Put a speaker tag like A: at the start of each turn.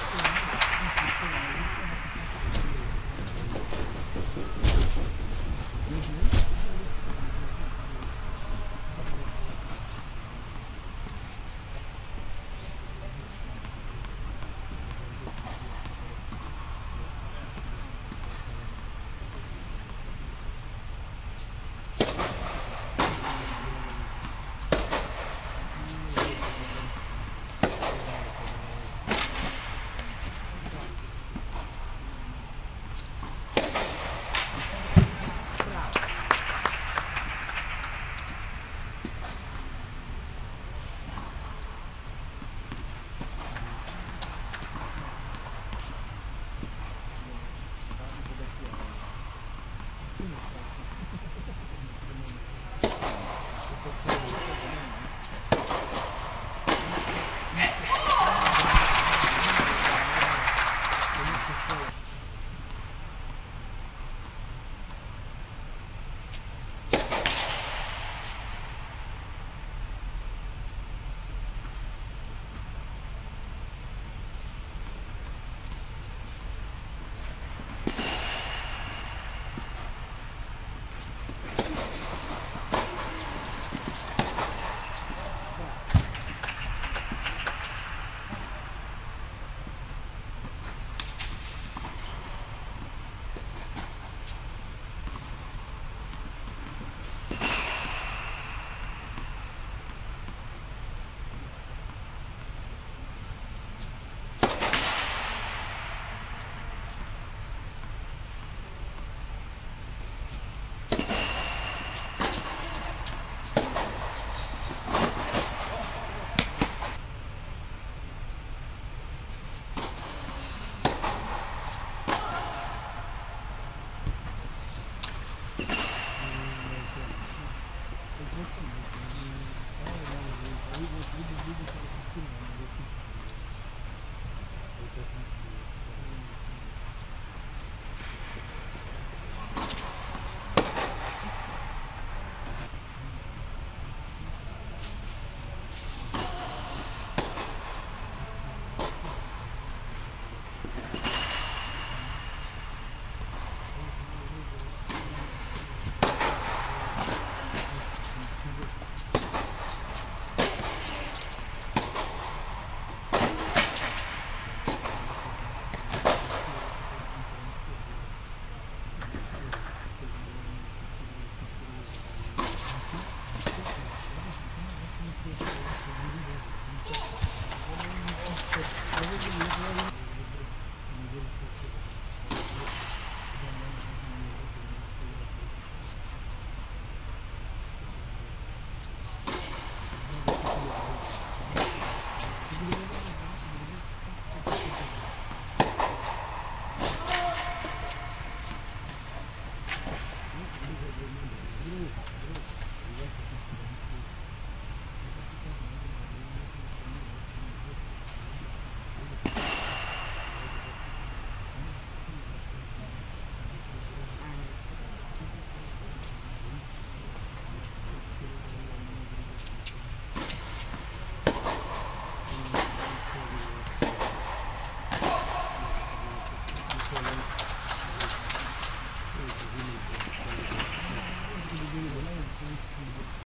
A: Thank you. You.